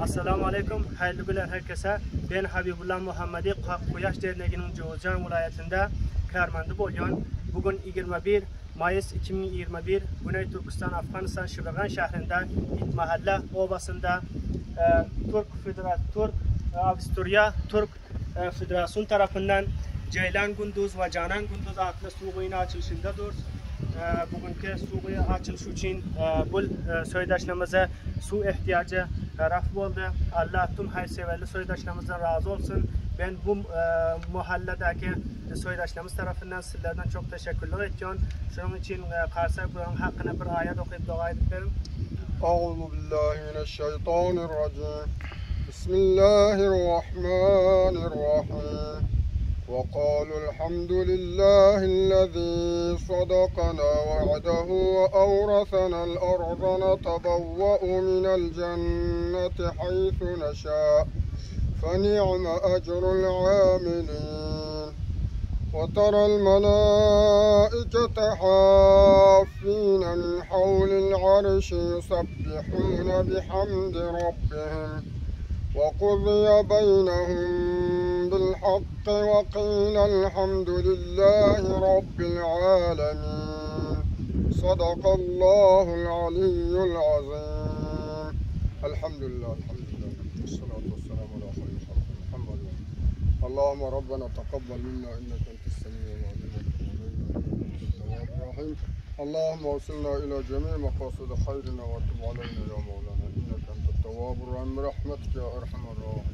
Assalamu alaikum. Hayırlı günler herkese. Ben Habibullah Muhammedi Kuyaş Derneği'nin Cevizcan vilayetinde Kermandı bolyon. Bugün 21 Mayıs 2021 Güney Türkistan Afganistan Şırıgan şehrinde İt Mahalle Obası'nda e, Türk Federal Türk Avusturya Türk e, Federasyon tarafından Ceylan Gündüz ve Canan Gündüz adlı suğuyun açılışındadır. E, bugünkü suğuyu açılışı için e, bu e, soydaşlarımıza su ihtiyacı raf oldu. Allah tüm hayseverli soydaşlarımızdan razı olsun. Ben bu e, mahalledeki soydaşlarımız tarafından sizlerden çok teşekkürler ediyorum. Şunun için e, Karsa Kur'an hakkında bir ayet okuyup dua edip verin. أعوذ بالله من الشيطان الرجيم بسم الله الرحمن الرحيم وقالوا الحمد لله الذي صدقنا وعده وأورثنا الأرض نتبوأ من الجنة حيث نشاء فنعم أجر العاملين. وترى الملائكة حافين من حول العرش يسبحون بحمد ربهم وقضي بينهم بالحق وقيل الحمد لله رب العالمين. صدق الله العلي العظيم. الحمد لله الحمد لله. والصلاة والسلام على خير خلق محمد. اللهم ربنا تقبل منا إنك أنت السميع العليم. اللهم وصلنا إلى جميع مقاصد خيرنا وتب علينا يا مولانا إنك أنت التواب الرحيم. برحمتك يا أرحم الراحمين.